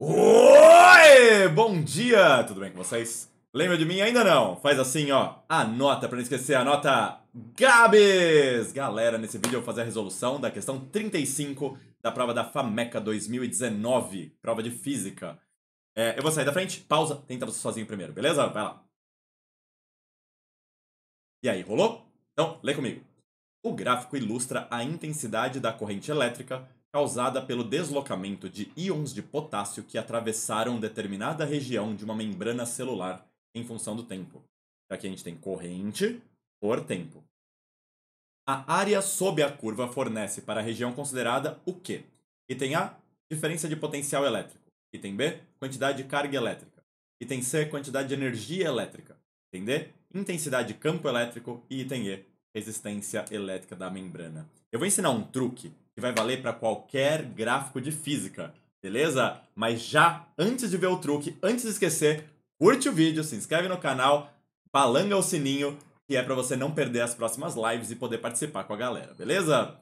Oi! Bom dia! Tudo bem com vocês? Lembra de mim? Ainda não? Faz assim, ó. Anota pra não esquecer, anota Gabs! Galera, nesse vídeo eu vou fazer a resolução da questão 35 da prova da FAMECA 2019, prova de física. É, eu vou sair da frente, pausa, tenta você sozinho primeiro, beleza? Vai lá. E aí, rolou? Então, lê comigo. O gráfico ilustra a intensidade da corrente elétrica causada pelo deslocamento de íons de potássio que atravessaram determinada região de uma membrana celular em função do tempo. Aqui a gente tem corrente por tempo. A área sob a curva fornece para a região considerada o quê? Item A, diferença de potencial elétrico. Item B, quantidade de carga elétrica. Item C, quantidade de energia elétrica. Item D, intensidade de campo elétrico. E item E, resistência elétrica da membrana. Eu vou ensinar um truque que vai valer para qualquer gráfico de física, beleza? Mas já, antes de ver o truque, antes de esquecer, curte o vídeo, se inscreve no canal, balanga o sininho, que é para você não perder as próximas lives e poder participar com a galera, beleza?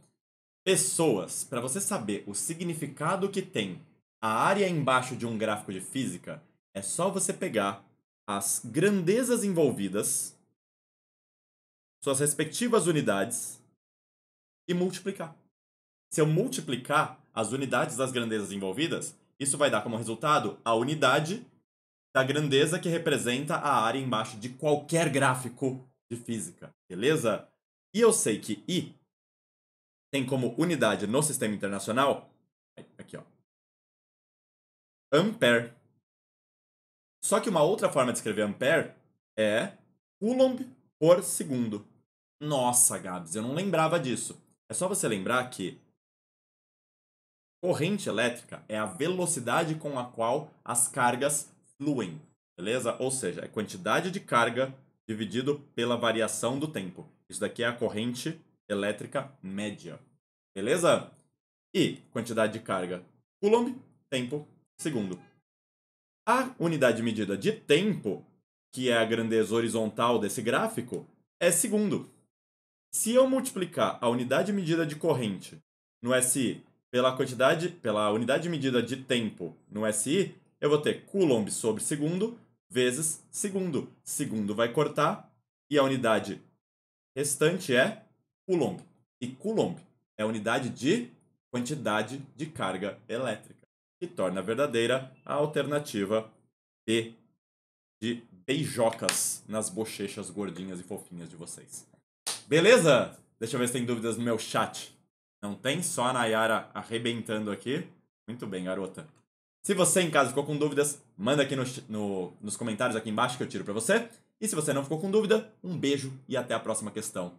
Pessoas, para você saber o significado que tem a área embaixo de um gráfico de física, é só você pegar as grandezas envolvidas suas respectivas unidades e multiplicar. Se eu multiplicar as unidades das grandezas envolvidas, isso vai dar como resultado a unidade da grandeza que representa a área embaixo de qualquer gráfico de física, beleza? E eu sei que I tem como unidade no sistema internacional, aqui ó, ampere. Só que uma outra forma de escrever ampere é coulomb por segundo. Nossa, Gabs, eu não lembrava disso. É só você lembrar que corrente elétrica é a velocidade com a qual as cargas fluem, beleza? Ou seja, é quantidade de carga dividido pela variação do tempo. Isso daqui é a corrente elétrica média, beleza? E quantidade de carga, coulomb, tempo, segundo. A unidade medida de tempo, que é a grandeza horizontal desse gráfico, é segundo. Se eu multiplicar a unidade medida de corrente no SI pela quantidade, pela unidade medida de tempo no SI, eu vou ter coulomb sobre segundo vezes segundo. Segundo vai cortar e a unidade restante é coulomb. E coulomb é a unidade de quantidade de carga elétrica, que torna verdadeira a alternativa B de beijocas nas bochechas gordinhas e fofinhas de vocês. Beleza? Deixa eu ver se tem dúvidas no meu chat. Não tem? Só a Nayara arrebentando aqui. Muito bem, garota. Se você em casa ficou com dúvidas, manda aqui no, no, nos comentários aqui embaixo que eu tiro para você. E se você não ficou com dúvida, um beijo e até a próxima questão.